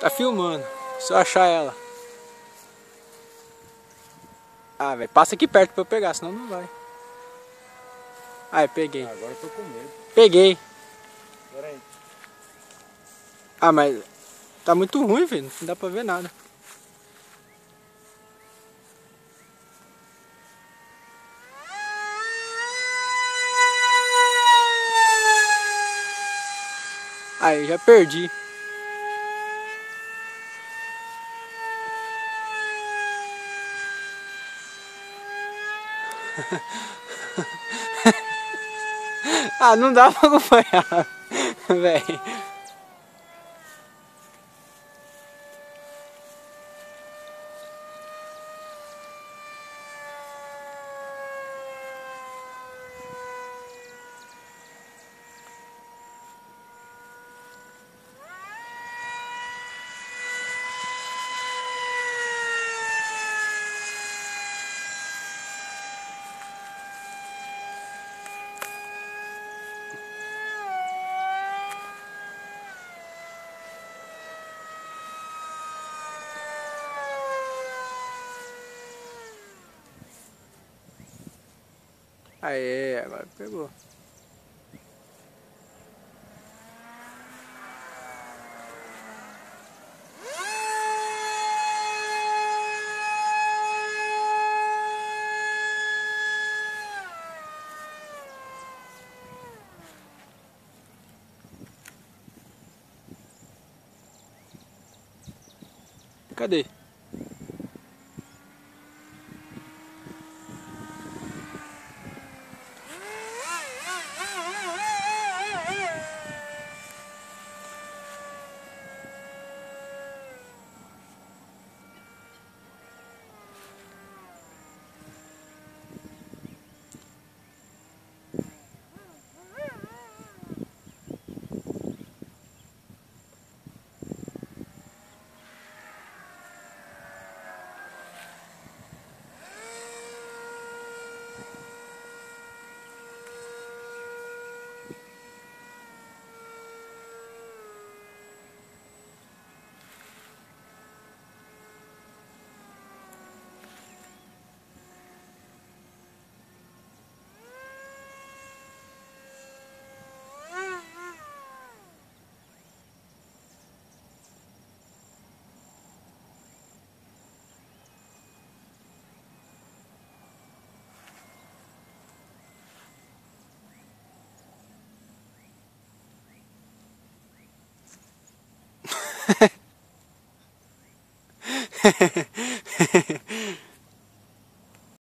Tá filmando. Só achar ela. Ah, velho. Passa aqui perto pra eu pegar, senão não vai. Ah, peguei. Agora eu tô com medo. Peguei. Pera aí. Ah, mas tá muito ruim, velho. Não dá pra ver nada. Aí, eu já perdi. ah, não dá pra acompanhar, velho. Aê, agora pegou. Cadê? ヘヘヘ。